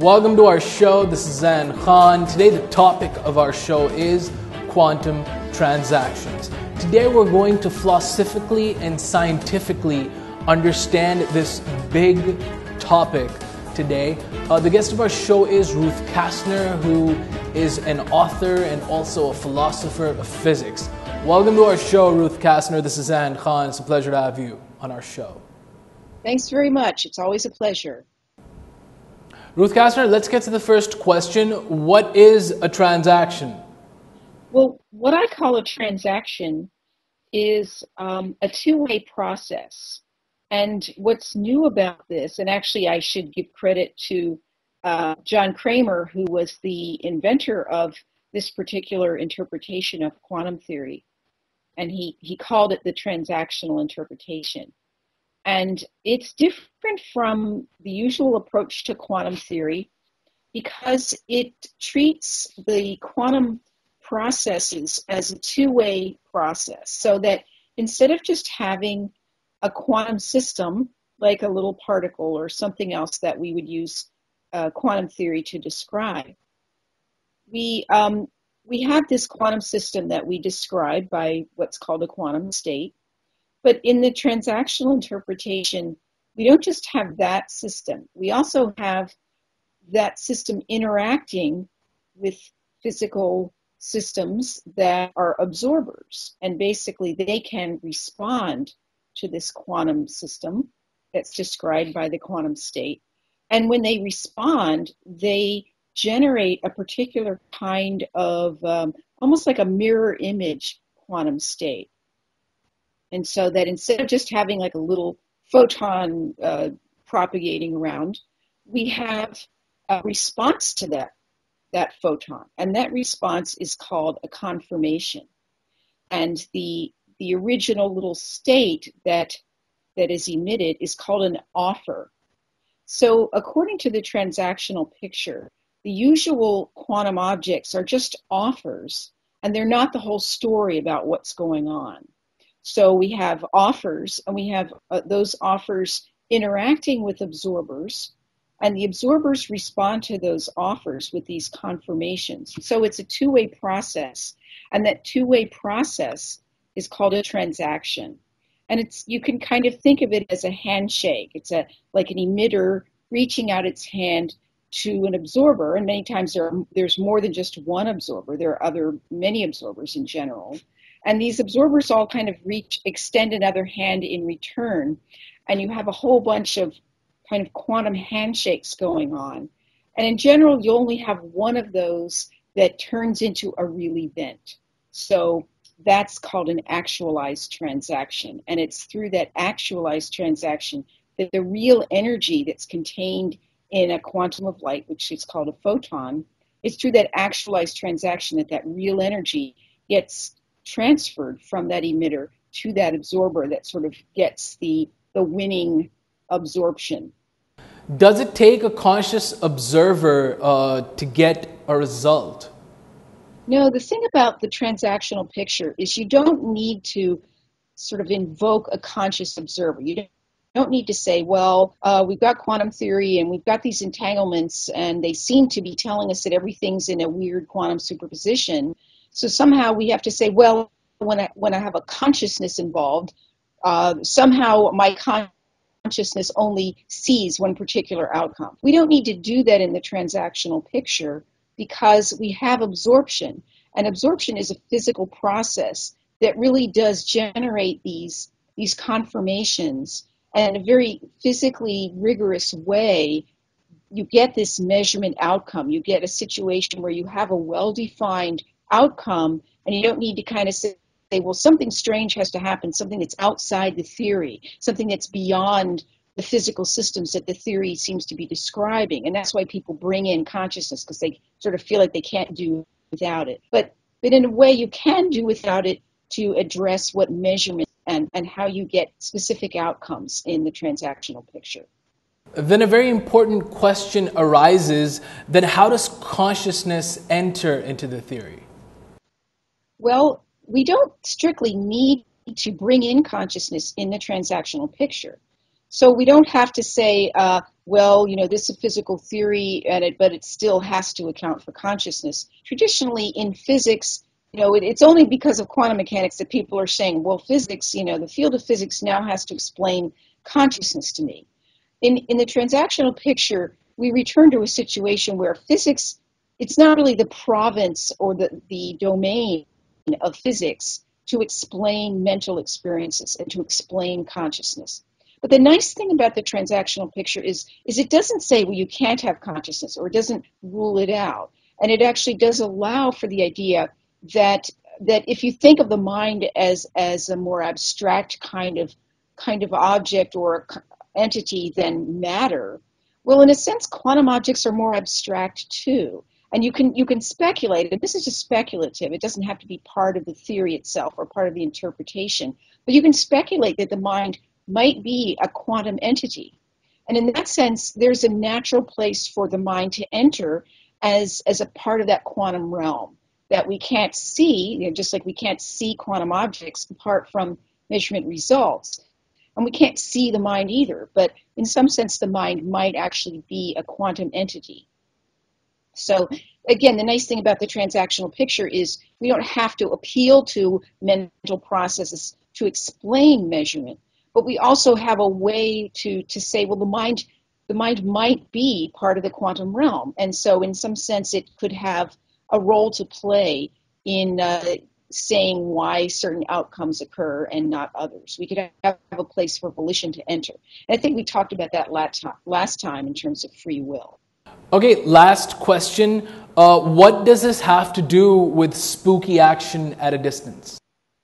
Welcome to our show. This is Zain Khan. Today, the topic of our show is quantum transactions. Today, we're going to philosophically and scientifically understand this big topic today. Uh, the guest of our show is Ruth Kastner, who is an author and also a philosopher of physics. Welcome to our show, Ruth Kastner. This is Zain Khan. It's a pleasure to have you on our show. Thanks very much. It's always a pleasure. Ruth Kastner, let's get to the first question. What is a transaction? Well, what I call a transaction is um, a two way process. And what's new about this, and actually, I should give credit to uh, John Cramer, who was the inventor of this particular interpretation of quantum theory. And he, he called it the transactional interpretation. And it's different from the usual approach to quantum theory because it treats the quantum processes as a two way process. So that instead of just having a quantum system like a little particle or something else that we would use uh, quantum theory to describe, we, um, we have this quantum system that we describe by what's called a quantum state. But in the transactional interpretation, we don't just have that system. We also have that system interacting with physical systems that are absorbers. And basically, they can respond to this quantum system that's described by the quantum state. And when they respond, they generate a particular kind of um, almost like a mirror image quantum state. And so that instead of just having like a little photon uh, propagating around, we have a response to that that photon, and that response is called a confirmation. And the the original little state that that is emitted is called an offer. So according to the transactional picture, the usual quantum objects are just offers, and they're not the whole story about what's going on. So we have offers, and we have uh, those offers interacting with absorbers, and the absorbers respond to those offers with these confirmations. So it's a two way process, and that two way process is called a transaction. And it's you can kind of think of it as a handshake. It's a like an emitter reaching out its hand to an absorber, and many times there are, there's more than just one absorber. There are other many absorbers in general, and these absorbers all kind of reach, extend another hand in return. And you have a whole bunch of kind of quantum handshakes going on. And in general, you only have one of those that turns into a real event. So that's called an actualized transaction. And it's through that actualized transaction that the real energy that's contained in a quantum of light, which is called a photon, it's through that actualized transaction that that real energy gets transferred from that emitter to that absorber that sort of gets the, the winning absorption. Does it take a conscious observer uh, to get a result? No, the thing about the transactional picture is you don't need to sort of invoke a conscious observer. You don't need to say, well, uh, we've got quantum theory and we've got these entanglements, and they seem to be telling us that everything's in a weird quantum superposition. So somehow we have to say, well, when I, when I have a consciousness involved, uh, somehow my consciousness only sees one particular outcome. We don't need to do that in the transactional picture because we have absorption. And absorption is a physical process that really does generate these, these confirmations. And in a very physically rigorous way, you get this measurement outcome. You get a situation where you have a well defined outcome, and you don't need to kind of say, well, something strange has to happen, something that's outside the theory, something that's beyond the physical systems that the theory seems to be describing. And that's why people bring in consciousness because they sort of feel like they can't do without it. But but in a way you can do without it to address what measurement and, and how you get specific outcomes in the transactional picture. Then a very important question arises then how does consciousness enter into the theory? Well, we don't strictly need to bring in consciousness in the transactional picture. So we don't have to say, uh, well, you know, this is a physical theory, and it, but it still has to account for consciousness. Traditionally, in physics, you know, it, it's only because of quantum mechanics that people are saying, well, physics, you know, the field of physics now has to explain consciousness to me. In, in the transactional picture, we return to a situation where physics, it's not really the province or the, the domain of physics to explain mental experiences and to explain consciousness. But the nice thing about the transactional picture is, is it doesn't say, well, you can't have consciousness, or it doesn't rule it out. And it actually does allow for the idea that that if you think of the mind as as a more abstract kind of kind of object or entity than matter, well, in a sense, quantum objects are more abstract too. And you can you can speculate, and this is just speculative. It doesn't have to be part of the theory itself or part of the interpretation, but you can speculate that the mind might be a quantum entity. And in that sense, there's a natural place for the mind to enter as, as a part of that quantum realm that we can't see, you know, just like we can't see quantum objects apart from measurement results. And we can't see the mind either, but in some sense, the mind might actually be a quantum entity. So, again, the nice thing about the transactional picture is we don't have to appeal to mental processes to explain measurement but we also have a way to to say, well, the mind the mind might be part of the quantum realm, and so in some sense, it could have a role to play in uh, saying why certain outcomes occur and not others. We could have a place for volition to enter. And I think we talked about that last time, last time in terms of free will. Okay, last question. Uh, what does this have to do with spooky action at a distance?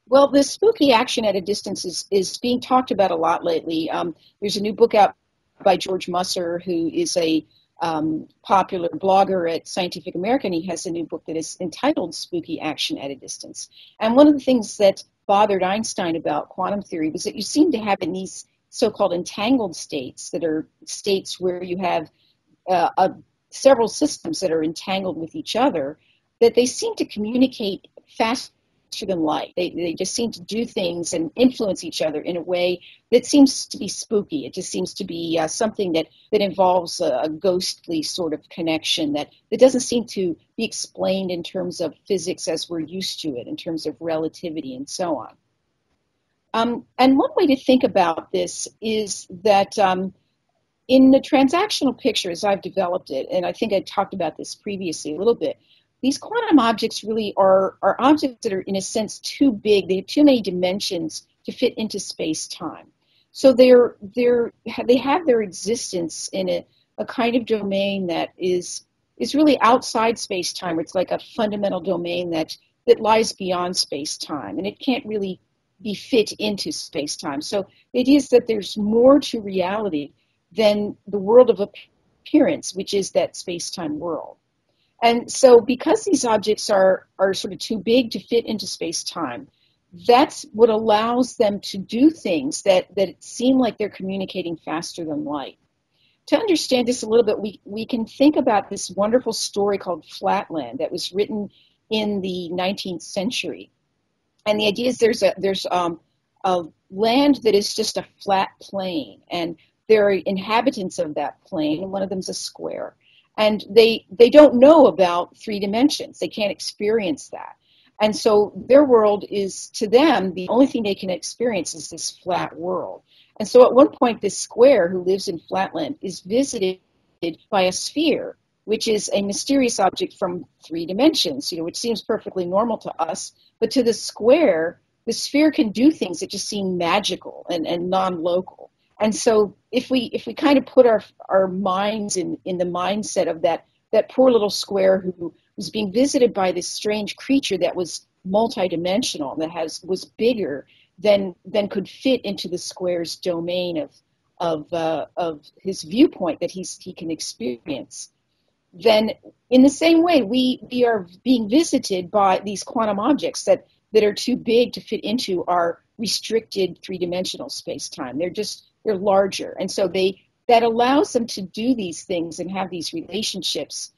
Well, the spooky action at a distance is, is being talked about a lot lately. Um, there's a new book out by George Musser, who is a um, popular blogger at Scientific American. He has a new book that is entitled Spooky Action at a Distance. And one of the things that bothered Einstein about quantum theory was that you seem to have in these so called entangled states that are states where you have uh, a, systems that are entangled with each other, that they seem to communicate faster than light. They, they just seem to do things and influence each other in a way that seems to be spooky. It just seems to be uh, something that, that involves a, a ghostly sort of connection that, that doesn't seem to be explained in terms of physics as we're used to it, in terms of relativity and so on. Um, and one way to think about this is that um, in the transactional picture, as I've developed it, and I think I talked about this previously a little bit, these quantum objects really are, are objects that are, in a sense, too big. They have too many dimensions to fit into space time. So they're, they're, they have their existence in a, a kind of domain that is, is really outside space time. It's like a fundamental domain that, that lies beyond space time, and it can't really be fit into space time. So idea is that there's more to reality than the world of appearance, which is that space time world. And so, because these objects are, are sort of too big to fit into space time, that's what allows them to do things that, that seem like they're communicating faster than light. To understand this a little bit, we, we can think about this wonderful story called Flatland that was written in the 19th century. And the idea is there's a, there's um, a land that is just a flat plain, and there are inhabitants of that plane, and one of them's a square. And they they don't know about three dimensions. They can't experience that. And so their world is to them the only thing they can experience is this flat world. And so at one point this square who lives in flatland is visited by a sphere which is a mysterious object from three dimensions you know which seems perfectly normal to us. But to the square the sphere can do things that just seem magical and, and non-local and so if we if we kind of put our our minds in in the mindset of that that poor little square who was being visited by this strange creature that was multidimensional that has was bigger than than could fit into the square's domain of of uh, of his viewpoint that he's he can experience then in the same way we we are being visited by these quantum objects that that are too big to fit into our restricted three-dimensional space-time they're just they're larger. And so they that allows them to do these things and have these relationships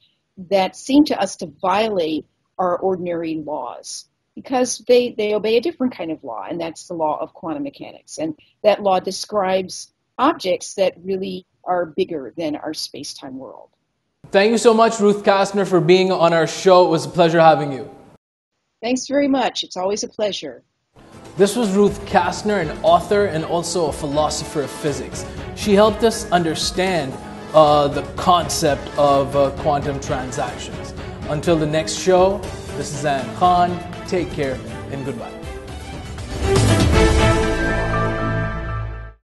that seem to us to violate our ordinary laws because they, they obey a different kind of law, and that's the law of quantum mechanics. And that law describes objects that really are bigger than our space time world. Thank you so much, Ruth Kastner, for being on our show. It was a pleasure having you. Thanks very much. It's always a pleasure. This was Ruth Kastner, an author and also a philosopher of physics. She helped us understand uh, the concept of uh, quantum transactions. Until the next show, this is Zain Khan. Take care and goodbye.